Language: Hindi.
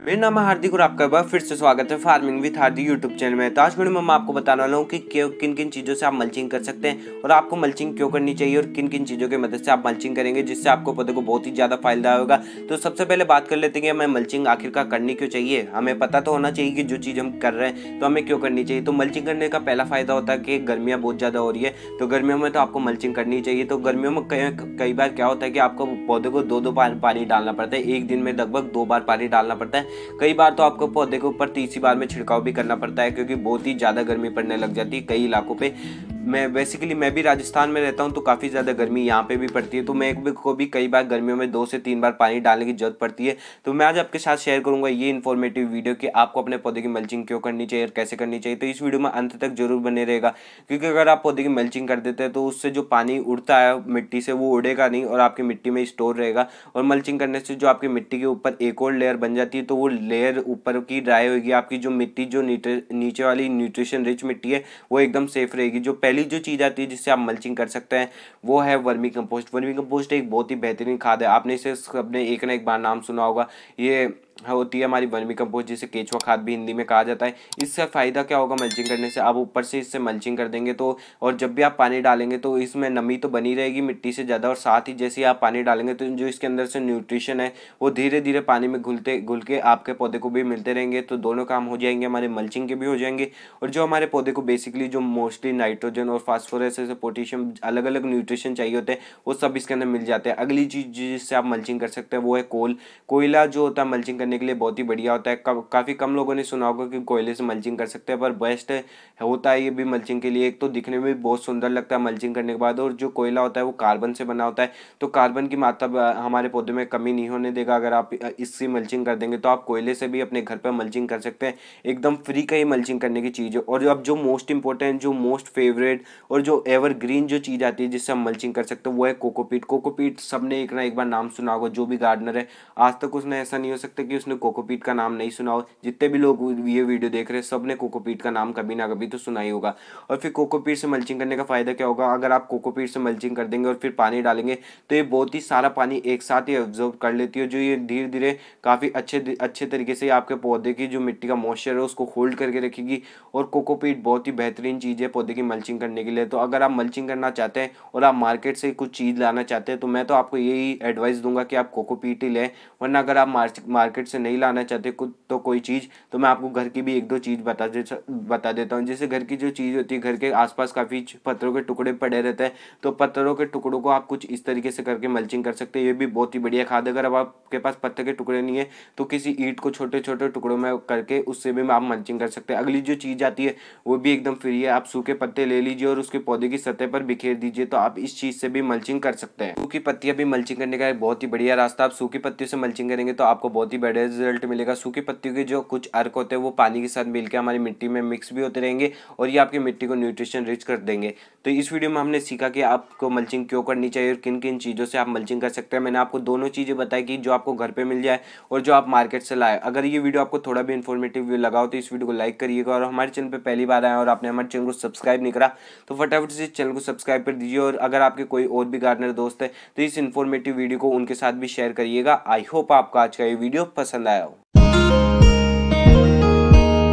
मेरा नाम है हार्दिक और आपका बार फिर से स्वागत है farming with Hardik YouTube channel में। तो आज वीडियो में मैं आपको बताने वाला हूँ कि क्यों किन किन चीज़ों से आप मल्चिंग कर सकते हैं और आपको मल्चिंग क्यों करनी चाहिए और किन किन चीज़ों की मदद से आप मल्चिंग करेंगे, जिससे आपको पौधे को बहुत ही ज़्यादा फ़ायदा होगा। तो सबसे पहले बात कर लेते हैं हमें मल्चिंग आखिरकार करनी क्यों चाहिए। हमें पता तो होना चाहिए कि जो चीज़ हम कर रहे हैं तो हमें क्यों करनी चाहिए। तो मल्चिंग करने का पहला फ़ायदा होता है कि गर्मियाँ बहुत ज़्यादा हो रही है तो गर्मियों में तो आपको मल्चिंग करनी चाहिए। तो गर्मियों में कई बार क्या होता है कि आपको पौधे को दो दो बार पानी डालना पड़ता है, एक दिन में लगभग दो बार पानी डालना पड़ता है। कई बार तो आपको पौधे के ऊपर तीसरी बार में छिड़काव भी करना पड़ता है, क्योंकि बहुत ही ज़्यादा गर्मी पड़ने लग जाती है कई इलाकों पे। मैं बेसिकली मैं भी राजस्थान में रहता हूँ तो काफ़ी ज़्यादा गर्मी यहाँ पे भी पड़ती है। तो मैं को भी कई बार गर्मियों में दो से तीन बार पानी डालने की ज़रूरत पड़ती है। तो मैं आज आपके साथ शेयर करूँगा ये इन्फॉर्मेटिव वीडियो कि आपको अपने पौधे की मल्चिंग क्यों करनी चाहिए और कैसे करनी चाहिए। तो इस वीडियो में अंत तक ज़रूर बने रहेगा, क्योंकि अगर आप पौधे की मल्चिंग कर देते हैं तो उससे जो पानी उड़ता है मिट्टी से, वो उड़ेगा नहीं और आपकी मिट्टी में स्टोर रहेगा। और मल्चिंग करने से जो आपकी मिट्टी के ऊपर एक और लेयर बन जाती है तो वो लेयर ऊपर की ड्राई होगी आपकी जो मिट्टी, जो नीचे वाली न्यूट्रिशन रिच मिट्टी है, वो एकदम सेफ़ रहेगी, जो पहली जो चीज़ आती है जिससे आप मल्चिंग कर सकते हैं, वो है वर्मी कंपोस्ट। वर्मी कंपोस्ट एक बहुत ही बेहतरीन खाद है। आपने इसे अपने एक ना एक बार नाम सुना होगा, ये होती है हमारी वर्मी कंपोस्ट जिसे केचुआ खाद भी हिंदी में कहा जाता है। इससे फ़ायदा क्या होगा मल्चिंग करने से? आप ऊपर से इससे मल्चिंग कर देंगे तो और जब भी आप पानी डालेंगे तो इसमें नमी तो बनी रहेगी मिट्टी से ज़्यादा, और साथ ही जैसे आप पानी डालेंगे तो जो इसके अंदर से न्यूट्रिशन है, वो धीरे धीरे पानी में घुलते घुल के आपके पौधे को भी मिलते रहेंगे। तो दोनों काम हो जाएँगे, हमारे मल्चिंग के भी हो जाएँगे। और जो हमारे पौधे को बेसिकली जो मोस्टली नाइट्रोजन और फास्फोरस ऐसे पोटेशियम अलग अलग न्यूट्रिशन चाहिए होते हैं, वो सब इसके अंदर मिल जाते हैं। अगली चीज़ जिससे आप मल्चिंग कर सकते हैं, वो है कोल। कोयला जो होता है मल्चिंग करने के लिए बहुत ही बढ़िया होता है। काफ़ी कम लोगों ने सुना होगा कि कोयले से मल्चिंग कर सकते हैं, पर बेस्ट होता है ये भी मल्चिंग के लिए। एक तो दिखने में भी बहुत सुंदर लगता है मल्चिंग करने के बाद, और जो कोयला होता है वो कार्बन से बना होता है। तो कार्बन की मात्रा हमारे पौधे में कमी नहीं होने देगा। अगर आप इससे मल्चिंग कर देंगे तो आप कोयले से भी अपने घर पर मल्चिंग कर सकते हैं। एकदम फ्री का ही मल्चिंग करने की चीज़ है। और अब जो मोस्ट इंपॉर्टेंट जो मोस्ट फेवरेट और जो एवर ग्रीन जो चीज़ आती है, जिससे हम मल्चिंग कर सकते हैं, वो है कोकोपीट कोकोपीट सबने एक ना एक बार नाम सुना होगा, जो भी गार्डनर है। आज तक उसने ऐसा नहीं हो सकता कि उसने कोकोपीट का नाम नहीं सुना हो। जितने भी लोग ये वीडियो देख रहे हैं सबने कोकोपीट का नाम कभी ना कभी तो सुना ही होगा। और फिर कोकोपीट से मल्चिंग करने का फ़ायदा क्या होगा? अगर आप कोकोपीट से मल्चिंग कर देंगे और फिर पानी डालेंगे तो ये बहुत ही सारा पानी एक साथ ही ऑब्जॉर्व कर लेती है, जो ये धीरे धीरे काफ़ी अच्छे अच्छे तरीके से आपके पौधे की जो मिट्टी का मॉइस्चर है, उसको होल्ड करके रखेगी। और कोकोपीट बहुत ही बेहतरीन चीज़ है पौधे की मल्चिंग करने के लिए। तो अगर आप मल्चिंग करना चाहते हैं और आप मार्केट से कुछ चीज़ लाना चाहते हैं तो मैं तो आपको यही एडवाइस दूँगा कि आप कोकोपीट ही लें, वरना अगर आप मार्केट से नहीं लाना चाहते कुछ तो कोई चीज़ तो मैं आपको घर की भी एक दो चीज़ बता दे बता देता हूँ। जैसे घर की जो चीज़ होती है, घर के आसपास काफ़ी पत्थरों के टुकड़े पड़े रहते हैं तो पत्थरों के टुकड़ों को आप कुछ इस तरीके से करके मल्चिंग कर सकते हैं। ये भी बहुत ही बढ़िया खाद अगर अब आपके पास पत्थर के टुकड़े नहीं है तो किसी ईट को छोटे छोटे टुकड़ों में करके उससे भी आप मल्चिंग कर सकते हैं। अगली जो चीज़ आती है, वो भी एकदम फ्री है, आप सूखे पत्ते ले लीजिए और उसके पौधे की सतह पर बिखेर दीजिए तो आप इस चीज़ से भी मल्चिंग कर सकते हैं। सूखी पत्तियाँ भी मल्चिंग करने का एक बहुत ही बढ़िया रास्ता आप सूखी पत्तियों से मल्चिंग करेंगे तो आपको बहुत ही बढ़िया रिज़ल्ट मिलेगा। सूखी पत्तियों के जो कुछ अर्क होते हैं, वो पानी के साथ मिलकर हमारी मिट्टी में मिक्स भी होते रहेंगे और ये आपकी मिट्टी को न्यूट्रिशन रिच कर देंगे। तो इस वीडियो में हमने सीखा कि आपको मल्चिंग क्यों करनी चाहिए और किन किन चीज़ों से आप मल्चिंग कर सकते हैं। मैंने आपको दोनों चीज़ें बताई कि जो आपको घर पर मिल जाए और जो आप मार्केट से लाए। अगर ये वीडियो आपको थोड़ा भी इन्फॉर्मेटिव लगाओ तो इस वीडियो को लाइक करिएगा और हमारे चैनल पर पहली बार आए और आपने हमारे चैनल को सब्सक्राइब नहीं करा तो फटाफट से चैनल को सब्सक्राइब कर दीजिए और अगर आपके कोई और भी गार्डनर दोस्त है तो इस इन्फॉर्मेटिव वीडियो को उनके साथ भी शेयर करिएगा। आई होप आपका आज का ये वीडियो पसंद आया हो